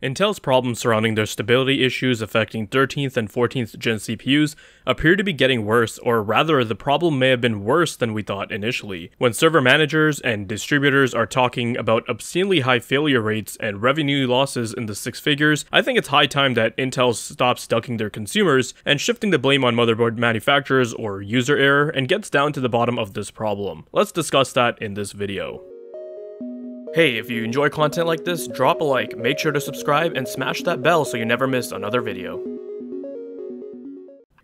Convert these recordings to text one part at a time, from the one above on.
Intel's problems surrounding their stability issues affecting 13th and 14th gen CPUs appear to be getting worse, or rather, the problem may have been worse than we thought initially. When server managers and distributors are talking about obscenely high failure rates and revenue losses in the six figures, I think it's high time that Intel stops ducking their consumers and shifting the blame on motherboard manufacturers or user error and gets down to the bottom of this problem. Let's discuss that in this video. Hey, if you enjoy content like this, drop a like, make sure to subscribe, and smash that bell so you never miss another video.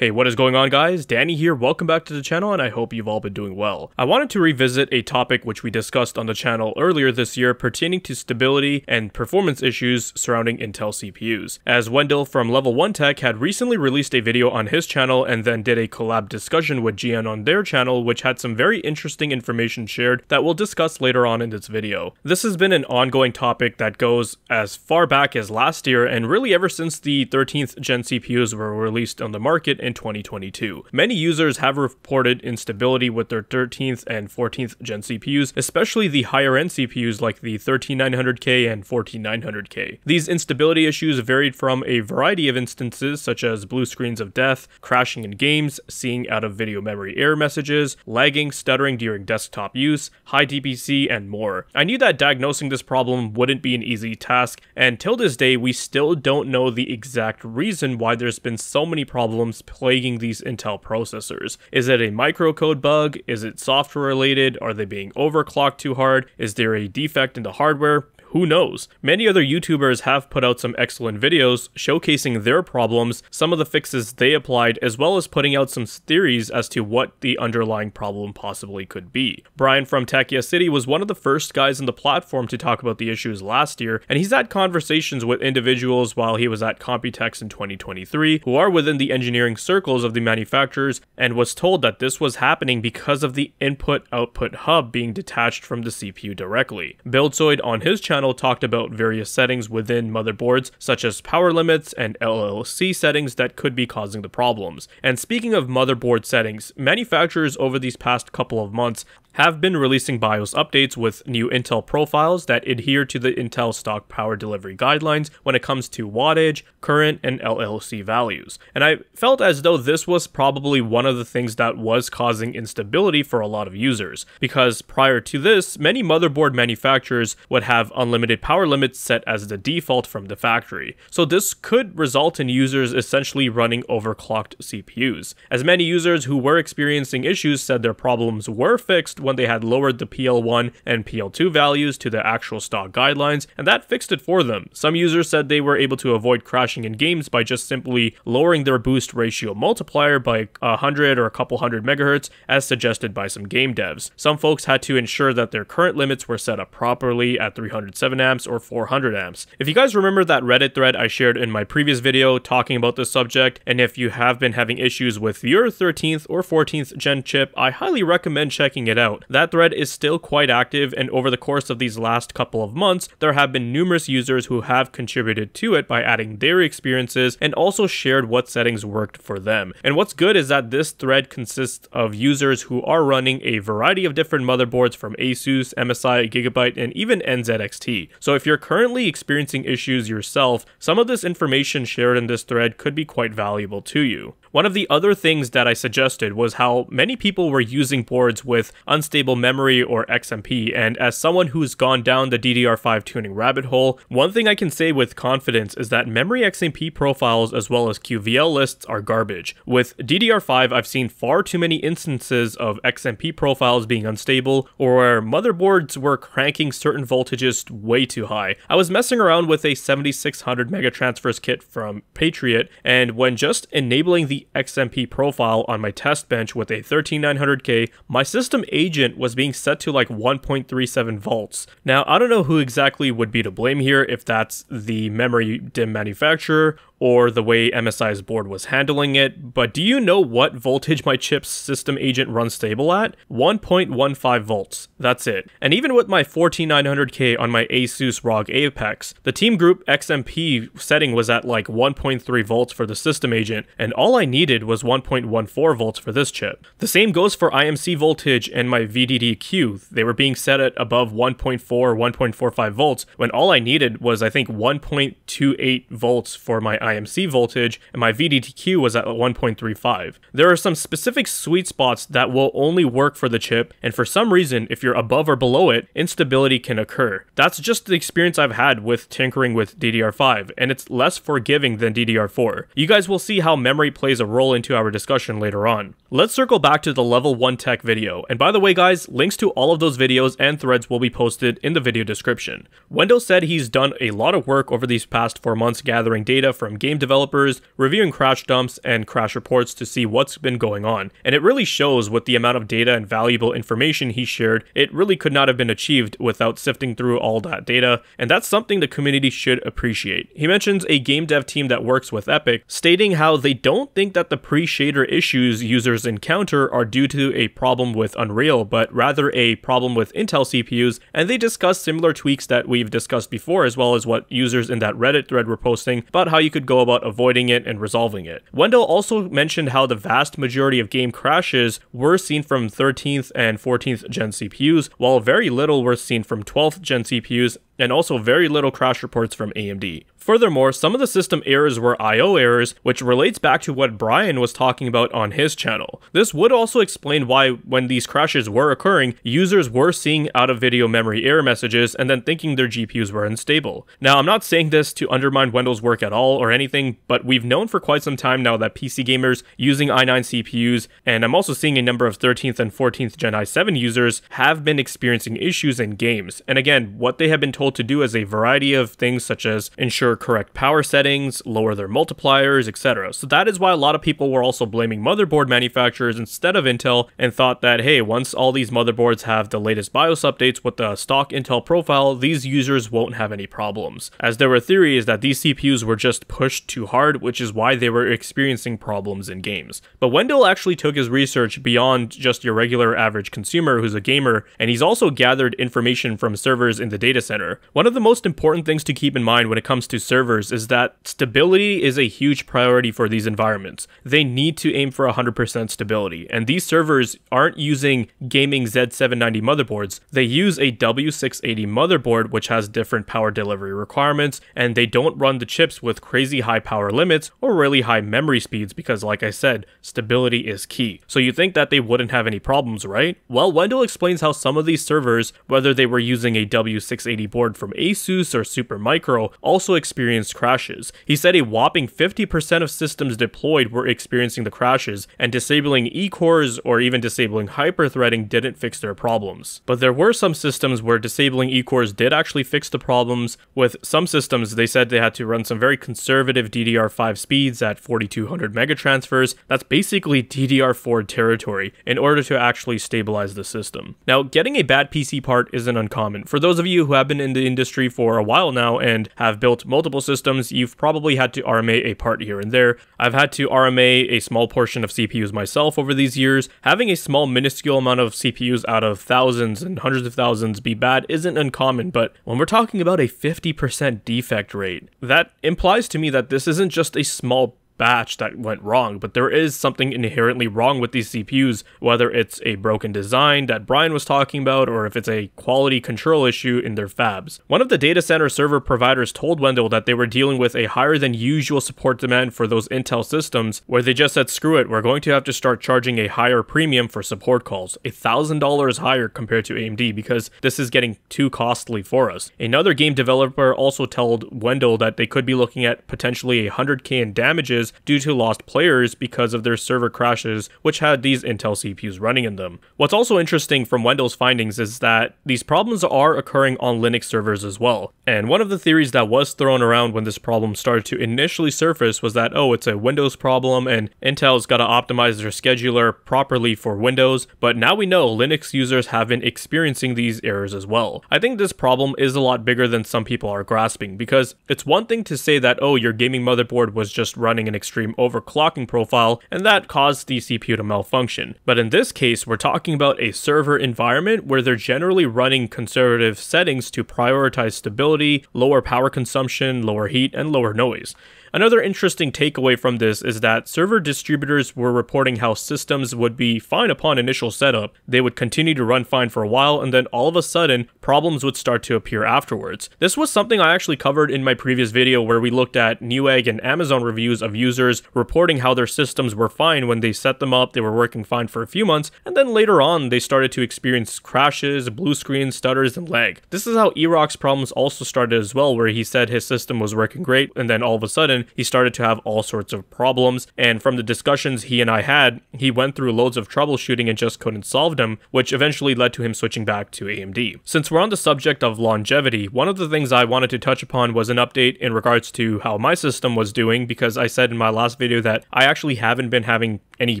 Hey, what is going on guys? Danny here, welcome back to the channel and I hope you've all been doing well. I wanted to revisit a topic which we discussed on the channel earlier this year pertaining to stability and performance issues surrounding Intel CPUs. As Wendell from Level 1 Tech had recently released a video on his channel and then did a collab discussion with GN on their channel which had some very interesting information shared that we'll discuss later on in this video. This has been an ongoing topic that goes as far back as last year and really ever since the 13th gen CPUs were released on the market in 2022. Many users have reported instability with their 13th and 14th gen CPUs, especially the higher end CPUs like the 13900K and 14900K. These instability issues varied from a variety of instances such as blue screens of death, crashing in games, seeing out of video memory error messages, lagging, stuttering during desktop use, high DPC, and more. I knew that diagnosing this problem wouldn't be an easy task, and till this day we still don't know the exact reason why there's been so many problems plaguing these Intel processors. Is it a microcode bug? Is it software related? Are they being overclocked too hard? Is there a defect in the hardware? Who knows? Many other YouTubers have put out some excellent videos showcasing their problems, some of the fixes they applied, as well as putting out some theories as to what the underlying problem possibly could be. Brian from Tech YES City was one of the first guys in the platform to talk about the issues last year, and he's had conversations with individuals while he was at Computex in 2023 who are within the engineering circles of the manufacturers and was told that this was happening because of the input-output hub being detached from the CPU directly. Buildzoid on his channel channel talked about various settings within motherboards, such as power limits and LLC settings that could be causing the problems. And speaking of motherboard settings, manufacturers over these past couple of months have been releasing BIOS updates with new Intel profiles that adhere to the Intel stock power delivery guidelines when it comes to wattage, current, and LLC values. And I felt as though this was probably one of the things that was causing instability for a lot of users, because prior to this, many motherboard manufacturers would have unlimited power limits set as the default from the factory. So this could result in users essentially running overclocked CPUs. As many users who were experiencing issues said their problems were fixed when they had lowered the PL1 and PL2 values to the actual stock guidelines, and that fixed it for them. Some users said they were able to avoid crashing in games by just simply lowering their boost ratio multiplier by a hundred or a couple hundred megahertz, as suggested by some game devs. Some folks had to ensure that their current limits were set up properly at 307 amps or 400 amps. If you guys remember that Reddit thread I shared in my previous video talking about this subject, and if you have been having issues with your 13th or 14th gen chip, I highly recommend checking it out That thread is still quite active, and over the course of these last couple of months, there have been numerous users who have contributed to it by adding their experiences and also shared what settings worked for them. And what's good is that this thread consists of users who are running a variety of different motherboards from Asus, MSI, Gigabyte, and even NZXT. So if you're currently experiencing issues yourself, some of this information shared in this thread could be quite valuable to you. One of the other things that I suggested was how many people were using boards with unstable memory or XMP, and as someone who's gone down the DDR5 tuning rabbit hole, one thing I can say with confidence is that memory XMP profiles as well as QVL lists are garbage. With DDR5, I've seen far too many instances of XMP profiles being unstable, or where motherboards were cranking certain voltages way too high. I was messing around with a 7600 megatransfers kit from Patriot, and when just enabling the XMP profile on my test bench with a 13900K, my system agent was being set to like 1.37 volts. Now, I don't know who exactly would be to blame here, if that's the memory DIMM manufacturer or the way MSI's board was handling it, but do you know what voltage my chip's system agent runs stable at? 1.15 volts. That's it. And even with my 14900K on my Asus ROG Apex, the Team Group XMP setting was at like 1.3 volts for the system agent, and all I needed was 1.14 volts for this chip. The same goes for IMC voltage and my VDDQ. They were being set at above 1.4 or 1.45 volts when all I needed was I think 1.28 volts for my IMC voltage and my VDDQ was at 1.35. There are some specific sweet spots that will only work for the chip and for some reason if you're above or below it, instability can occur. That's just the experience I've had with tinkering with DDR5 and it's less forgiving than DDR4. You guys will see how memory plays a role into our discussion later on. Let's circle back to the level 1 tech video. And by the way guys, links to all of those videos and threads will be posted in the video description. Wendell said he's done a lot of work over these past 4 months gathering data from game developers, reviewing crash dumps and crash reports to see what's been going on. And it really shows with the amount of data and valuable information he shared, it really could not have been achieved without sifting through all that data, and that's something the community should appreciate. He mentions a game dev team that works with Epic, stating how they don't think that the pre-shader issues users encounter are due to a problem with Unreal, but rather a problem with Intel CPUs, and they discuss similar tweaks that we've discussed before, as well as what users in that Reddit thread were posting about how you could go about avoiding it and resolving it. Wendell also mentioned how the vast majority of game crashes were seen from 13th and 14th gen CPUs, while very little were seen from 12th gen CPUs and also very little crash reports from AMD. Furthermore, some of the system errors were I.O. errors, which relates back to what Brian was talking about on his channel. This would also explain why, when these crashes were occurring, users were seeing out of video memory error messages and then thinking their GPUs were unstable. Now, I'm not saying this to undermine Wendell's work at all or anything, but we've known for quite some time now that PC gamers using i9 CPUs, and I'm also seeing a number of 13th and 14th Gen i7 users, have been experiencing issues in games. And again, what they have been told to do is a variety of things such as ensure correct power settings, lower their multipliers, etc. So that is why a lot of people were also blaming motherboard manufacturers instead of Intel and thought that, hey, once all these motherboards have the latest BIOS updates with the stock Intel profile, these users won't have any problems. As there were theories that these CPUs were just pushed too hard, which is why they were experiencing problems in games. But Wendell actually took his research beyond just your regular average consumer who's a gamer, and he's also gathered information from servers in the data center. One of the most important things to keep in mind when it comes to servers is that stability is a huge priority for these environments. They need to aim for 100% stability, and these servers aren't using gaming Z790 motherboards. They use a W680 motherboard, which has different power delivery requirements, and they don't run the chips with crazy high power limits or really high memory speeds because, like I said, stability is key. So you think that they wouldn't have any problems, right? Well, Wendell explains how some of these servers, whether they were using a W680 board from Asus or Supermicro, also experienced crashes. He said a whopping 50% of systems deployed were experiencing the crashes, and disabling E-cores or even disabling hyperthreading didn't fix their problems. But there were some systems where disabling E-cores did actually fix the problems. With some systems, they said they had to run some very conservative DDR5 speeds at 4200 megatransfers. That's basically DDR4 territory in order to actually stabilize the system. Now, getting a bad PC part isn't uncommon. For those of you who have been in the industry for a while now and have built multiple systems, you've probably had to RMA a part here and there. I've had to RMA a small portion of CPUs myself over these years. Having a small minuscule amount of CPUs out of thousands and hundreds of thousands be bad isn't uncommon, but when we're talking about a 50% defect rate, that implies to me that this isn't just a small batch that went wrong, but there is something inherently wrong with these CPUs, whether it's a broken design that Brian was talking about, or if it's a quality control issue in their fabs. One of the data center server providers told Wendell that they were dealing with a higher than usual support demand for those Intel systems, where they just said, screw it, we're going to have to start charging a higher premium for support calls, $1,000 higher compared to AMD, because this is getting too costly for us. Another game developer also told Wendell that they could be looking at potentially 100k in damages due to lost players because of their server crashes, which had these Intel CPUs running in them. What's also interesting from Wendell's findings is that these problems are occurring on Linux servers as well. And one of the theories that was thrown around when this problem started to initially surface was that, oh, it's a Windows problem and Intel's got to optimize their scheduler properly for Windows, but now we know Linux users have been experiencing these errors as well. I think this problem is a lot bigger than some people are grasping because it's one thing to say that, oh, your gaming motherboard was just running an extreme overclocking profile and that caused the CPU to malfunction. But in this case, we're talking about a server environment where they're generally running conservative settings to prioritize stability, lower power consumption, lower heat, and lower noise. Another interesting takeaway from this is that server distributors were reporting how systems would be fine upon initial setup, they would continue to run fine for a while, and then all of a sudden, problems would start to appear afterwards. This was something I actually covered in my previous video where we looked at Newegg and Amazon reviews of users reporting how their systems were fine when they set them up, they were working fine for a few months, and then later on they started to experience crashes, blue screens, stutters, and lag. This is how Eroc's problems also started as well, where he said his system was working great, and then all of a sudden he started to have all sorts of problems. And from the discussions he and I had, he went through loads of troubleshooting and just couldn't solve them, which eventually led to him switching back to AMD. Since we're on the subject of longevity, one of the things I wanted to touch upon was an update in regards to how my system was doing, because I said in my last video that I actually haven't been having any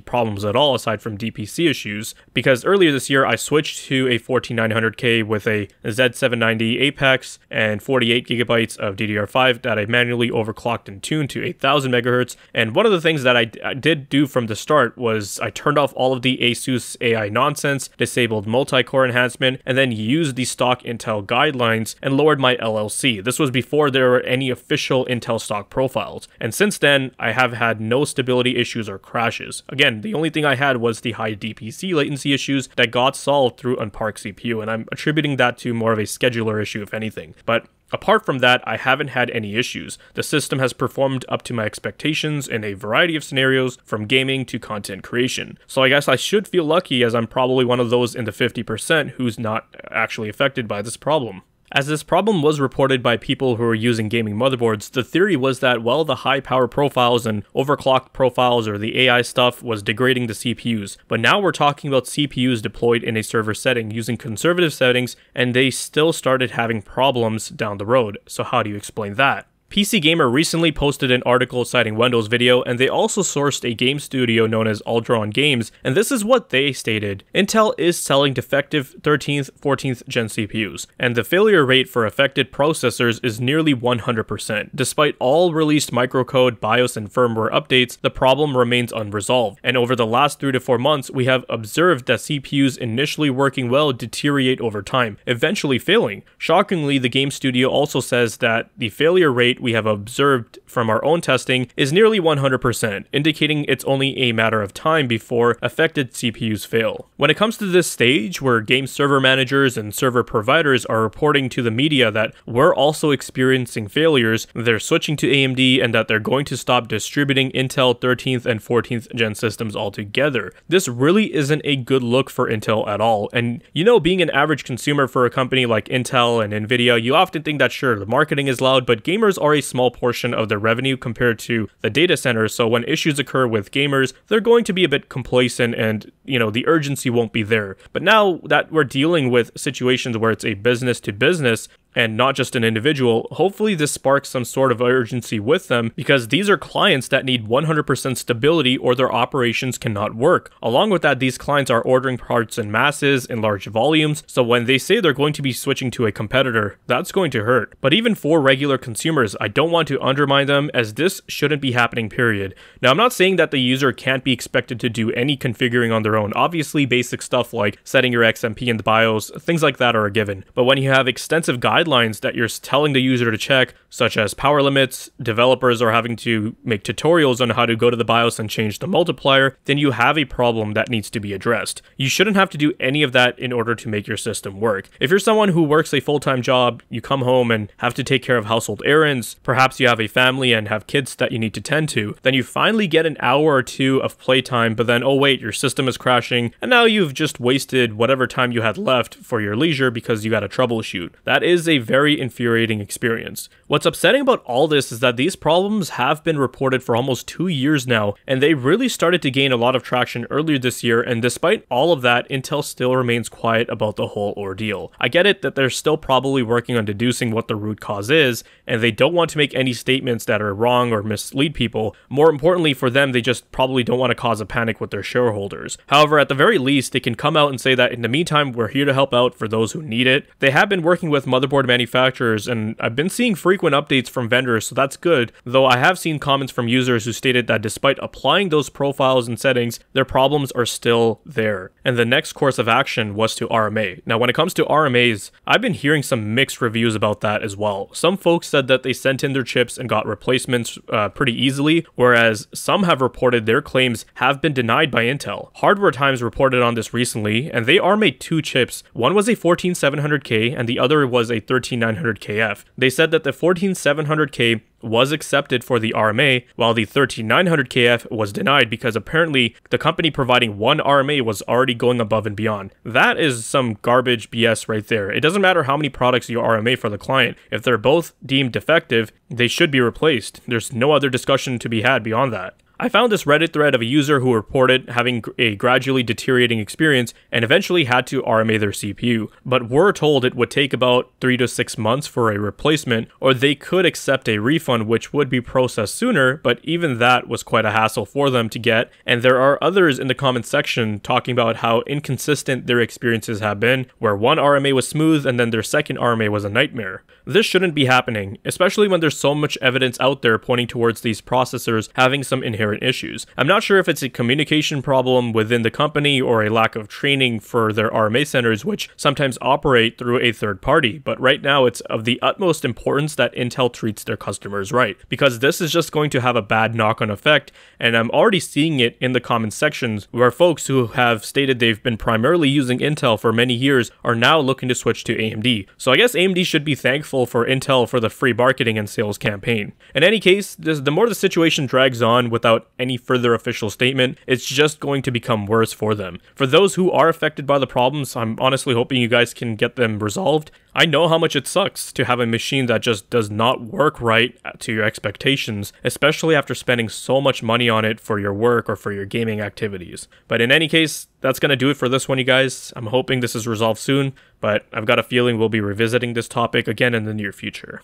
problems at all aside from DPC issues, because earlier this year I switched to a 14900K with a Z790 Apex and 48 gigabytes of DDR5 that I manually overclocked and tuned to 8000 megahertz. And one of the things that I, did do from the start was I turned off all of the ASUS AI nonsense, disabled multi-core enhancement, and then used the stock Intel guidelines and lowered my LLC. This was before there were any official Intel stock profiles. And since then, I have had no stability issues or crashes. Again, the only thing I had was the high DPC latency issues that got solved through Unpark CPU, and I'm attributing that to more of a scheduler issue, if anything. But Apart from that, I haven't had any issues. The system has performed up to my expectations in a variety of scenarios, from gaming to content creation. So I guess I should feel lucky as I'm probably one of those in the 50% who's not actually affected by this problem. As this problem was reported by people who were using gaming motherboards, the theory was that while the high power profiles and overclocked profiles or the AI stuff was degrading the CPUs, but now we're talking about CPUs deployed in a server setting using conservative settings and they still started having problems down the road. So how do you explain that? PC Gamer recently posted an article citing Wendell's video, and they also sourced a game studio known as Alderon Games, and this is what they stated. Intel is selling defective 13th, 14th gen CPUs, and the failure rate for affected processors is nearly 100%. Despite all released microcode, BIOS, and firmware updates, the problem remains unresolved, and over the last 3 to 4 months, we have observed that CPUs initially working well deteriorate over time, eventually failing. Shockingly, the game studio also says that the failure rate we have observed from our own testing is nearly 100%, indicating it's only a matter of time before affected CPUs fail. When it comes to this stage where game server managers and server providers are reporting to the media that we're also experiencing failures, they're switching to AMD and that they're going to stop distributing Intel 13th and 14th gen systems altogether. This really isn't a good look for Intel at all. And you know, being an average consumer for a company like Intel and Nvidia, you often think that sure, the marketing is loud, but gamers are are a small portion of their revenue compared to the data centers. So when issues occur with gamers, they're going to be a bit complacent and, you know, the urgency won't be there. But now that we're dealing with situations where it's a business to business, and not just an individual, hopefully this sparks some sort of urgency with them because these are clients that need 100% stability or their operations cannot work. Along with that, these clients are ordering parts in masses in large volumes, so when they say they're going to be switching to a competitor, that's going to hurt. But even for regular consumers, I don't want to undermine them as this shouldn't be happening period. Now I'm not saying that the user can't be expected to do any configuring on their own. Obviously basic stuff like setting your XMP in the BIOS, things like that are a given. But when you have extensive guidelines guidelines that you're telling the user to check, such as power limits, developers are having to make tutorials on how to go to the BIOS and change the multiplier, then you have a problem that needs to be addressed. You shouldn't have to do any of that in order to make your system work. If you're someone who works a full-time job, you come home and have to take care of household errands, perhaps you have a family and have kids that you need to tend to, then you finally get an hour or two of playtime, but then, oh wait, your system is crashing, and now you've just wasted whatever time you had left for your leisure because you got to troubleshoot. That is a very infuriating experience. What's upsetting about all this is that these problems have been reported for almost two years now, and they really started to gain a lot of traction earlier this year, and despite all of that, Intel still remains quiet about the whole ordeal. I get it that they're still probably working on deducing what the root cause is, and they don't want to make any statements that are wrong or mislead people. More importantly for them, they just probably don't want to cause a panic with their shareholders. However, at the very least, they can come out and say that in the meantime, we're here to help out for those who need it. They have been working with motherboard manufacturers, and I've been seeing frequent updates from vendors, so that's good, though I have seen comments from users who stated that despite applying those profiles and settings, their problems are still there. And the next course of action was to RMA. Now, when it comes to RMAs, I've been hearing some mixed reviews about that as well. Some folks said that they sent in their chips and got replacements uh, pretty easily, whereas some have reported their claims have been denied by Intel. Hardware Times reported on this recently, and they RMA'd two chips. One was a 14700K and the other was a 13900KF. They said that the 14700K was accepted for the RMA, while the 13900KF was denied because apparently the company providing one RMA was already going above and beyond. That is some garbage BS right there. It doesn't matter how many products you RMA for the client. If they're both deemed defective, they should be replaced. There's no other discussion to be had beyond that. I found this Reddit thread of a user who reported having a gradually deteriorating experience and eventually had to RMA their CPU, but were told it would take about 3 to 6 months for a replacement, or they could accept a refund which would be processed sooner, but even that was quite a hassle for them to get, and there are others in the comment section talking about how inconsistent their experiences have been, where one RMA was smooth and then their second RMA was a nightmare. This shouldn't be happening, especially when there's so much evidence out there pointing towards these processors having some inherent inherent issues. I'm not sure if it's a communication problem within the company or a lack of training for their RMA centers, which sometimes operate through a third party, but right now it's of the utmost importance that Intel treats their customers right, because this is just going to have a bad knock on effect, and I'm already seeing it in the comment sections where folks who have stated they've been primarily using Intel for many years are now looking to switch to AMD. So I guess AMD should be thankful for Intel for the free marketing and sales campaign. In any case, the more the situation drags on without any further official statement, it's just going to become worse for them. For those who are affected by the problems, I'm honestly hoping you guys can get them resolved. I know how much it sucks to have a machine that just does not work right to your expectations, especially after spending so much money on it for your work or for your gaming activities. But in any case, that's going to do it for this one, you guys. I'm hoping this is resolved soon, but I've got a feeling we'll be revisiting this topic again in the near future.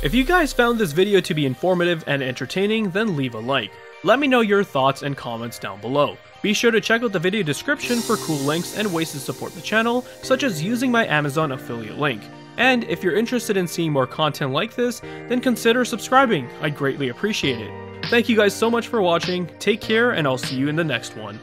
If you guys found this video to be informative and entertaining, then leave a like. Let me know your thoughts and comments down below. Be sure to check out the video description for cool links and ways to support the channel, such as using my Amazon affiliate link. And if you're interested in seeing more content like this, then consider subscribing, I'd greatly appreciate it. Thank you guys so much for watching, take care, and I'll see you in the next one.